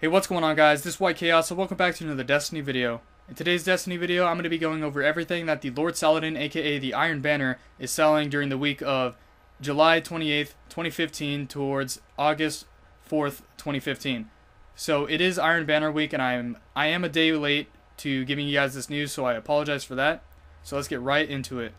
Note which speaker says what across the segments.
Speaker 1: Hey, what's going on guys? This is White Chaos, so welcome back to another Destiny video. In today's Destiny video, I'm going to be going over everything that the Lord Saladin, aka the Iron Banner, is selling during the week of July 28th, 2015 towards August 4th, 2015. So it is Iron Banner week, and I'm I am a day late to giving you guys this news, so I apologize for that. So let's get right into it.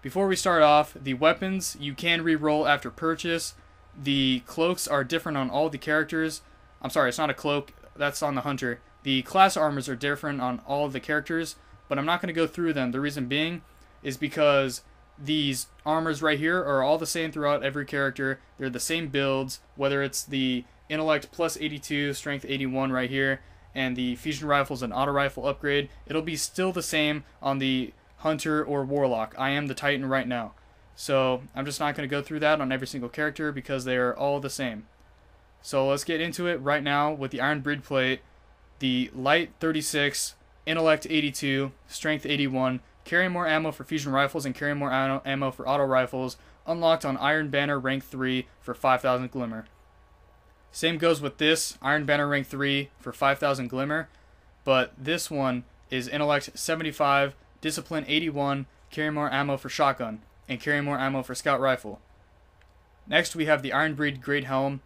Speaker 1: Before we start off, the weapons you can re-roll after purchase. The cloaks are different on all the characters. I'm sorry, it's not a cloak. That's on the hunter. The class armors are different on all of the characters, but I'm not going to go through them. The reason being is because these armors right here are all the same throughout every character. They're the same builds, whether it's the intellect plus 82, strength 81 right here, and the fusion rifles and auto rifle upgrade. It'll be still the same on the hunter or warlock. I am the titan right now. So I'm just not going to go through that on every single character because they are all the same. So let's get into it right now with the Iron Breed plate, the Light 36, Intellect 82, Strength 81, carry more ammo for fusion rifles and carry more ammo for auto rifles, unlocked on Iron Banner rank 3 for 5000 Glimmer. Same goes with this, Iron Banner rank 3 for 5000 Glimmer, but this one is Intellect 75, Discipline 81, carry more ammo for shotgun, and carry more ammo for scout rifle. Next we have the Iron Breed Great Helm,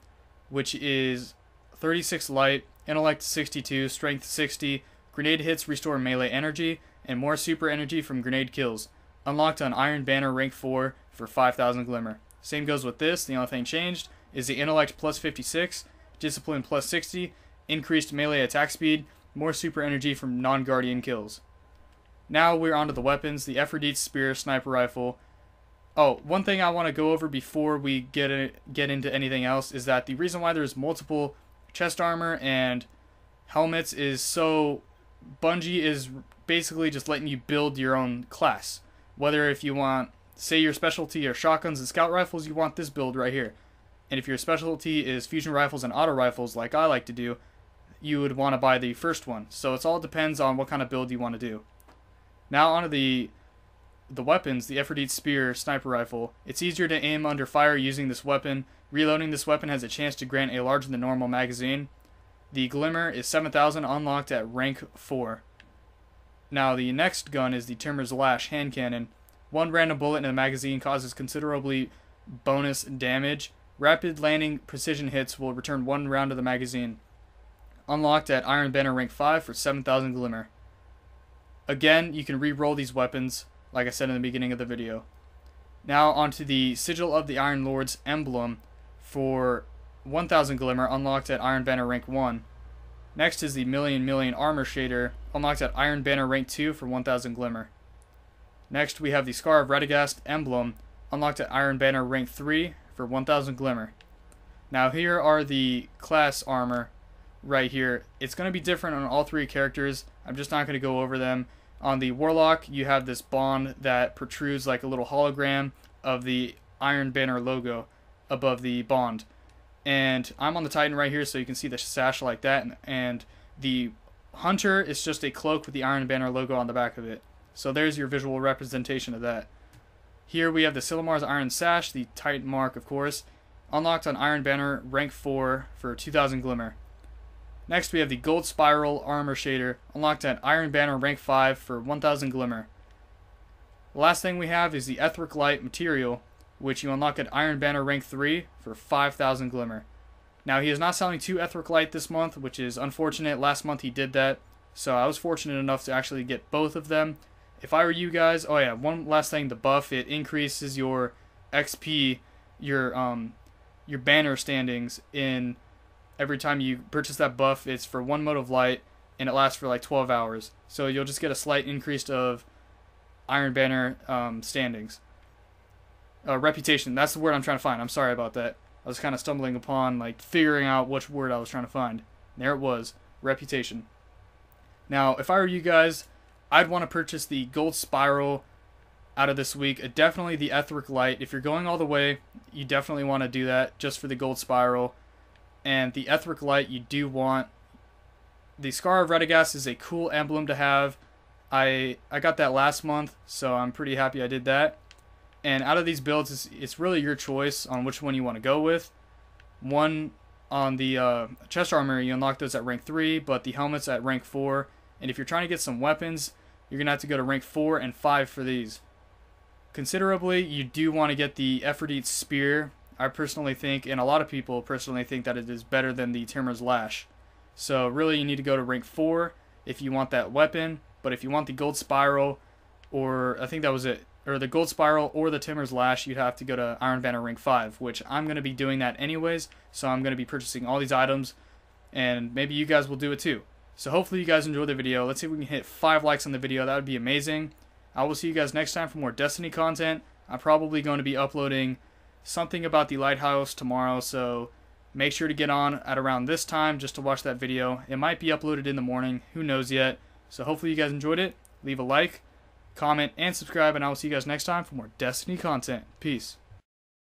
Speaker 1: which is 36 light, intellect 62, strength 60, grenade hits restore melee energy, and more super energy from grenade kills. Unlocked on Iron Banner rank 4 for 5000 glimmer. Same goes with this, the only thing changed is the intellect plus 56, discipline plus 60, increased melee attack speed, more super energy from non-guardian kills. Now we're onto the weapons, the Efrideet's Spear Sniper Rifle, Oh, one thing I want to go over before we get get into anything else is that the reason why there's multiple chest armor and helmets is so Bungie is basically just letting you build your own class. Whether if you want, say your specialty are shotguns and scout rifles, you want this build right here. And if your specialty is fusion rifles and auto rifles, like I like to do, you would want to buy the first one. So it all depends on what kind of build you want to do. Now onto the the weapons, the Efrideet's Spear sniper rifle, it's easier to aim under fire using this weapon. Reloading this weapon has a chance to grant a larger than normal magazine. The Glimmer is 7000 unlocked at rank 4. Now the next gun is the Timur's Lash hand cannon. One random bullet in the magazine causes considerably bonus damage. Rapid landing precision hits will return one round of the magazine. Unlocked at Iron Banner rank 5 for 7000 Glimmer. Again, you can re-roll these weapons like I said in the beginning of the video. Now onto the Sigil of the Iron Lord's emblem for 1000 Glimmer unlocked at Iron Banner rank 1. Next is the Million Million Armor Shader unlocked at Iron Banner rank 2 for 1000 Glimmer. Next we have the Scar of Radegast emblem unlocked at Iron Banner rank 3 for 1000 Glimmer. Now here are the class armor right here. It's going to be different on all three characters. I'm just not going to go over them on the Warlock, you have this bond that protrudes like a little hologram of the Iron Banner logo above the bond. And I'm on the Titan right here, so you can see the sash like that. And, and the Hunter is just a cloak with the Iron Banner logo on the back of it. So there's your visual representation of that. Here we have the Silimar's Iron Sash, the Titan mark, of course, unlocked on Iron Banner rank 4 for 2000 Glimmer. Next, we have the Gold Spiral Armor Shader, unlocked at Iron Banner rank 5 for 1000 Glimmer. The last thing we have is the Etheric Light material, which you unlock at Iron Banner rank 3 for 5000 Glimmer. Now, he is not selling two Etheric Light this month, which is unfortunate. Last month he did that, so I was fortunate enough to actually get both of them. If I were you guys, oh yeah, one last thing, the buff, it increases your XP, your um, your banner standings in every time you purchase that buff, it's for one mote of light, and it lasts for like 12 hours. So you'll just get a slight increase of Iron Banner um, standings. Uh, reputation, that's the word I'm trying to find. I'm sorry about that. I was kind of stumbling upon, like, figuring out which word I was trying to find. There it was, reputation. Now, if I were you guys, I'd want to purchase the Gold Spiral out of this week. Uh, definitely the Etheric Light. If you're going all the way, you definitely want to do that just for the Gold Spiral and the Etheric Light you do want. The Scar of Radegast is a cool emblem to have. I I got that last month, so I'm pretty happy I did that. And out of these builds, it's, it's really your choice on which one you want to go with. One on the uh, chest armor, you unlock those at rank 3, but the helmets at rank 4. And if you're trying to get some weapons, you're going to have to go to rank 4 and 5 for these. Considerably, you do want to get the Efrideet's Spear. I personally think, and a lot of people personally think that it is better than the Timur's Lash. So really, you need to go to rank 4 if you want that weapon. But if you want the Gold Spiral, or I think that was it, or the Gold Spiral or the Timur's Lash, you'd have to go to Iron Banner rank 5, which I'm going to be doing that anyways. So I'm going to be purchasing all these items, and maybe you guys will do it too. So hopefully you guys enjoyed the video. Let's see if we can hit 5 likes on the video. That would be amazing. I will see you guys next time for more Destiny content. I'm probably going to be uploading something about the lighthouse tomorrow, so make sure to get on at around this time just to watch that video. It might be uploaded in the morning, who knows yet. So hopefully you guys enjoyed it. Leave a like, comment, and subscribe, and I will see you guys next time for more Destiny content. Peace.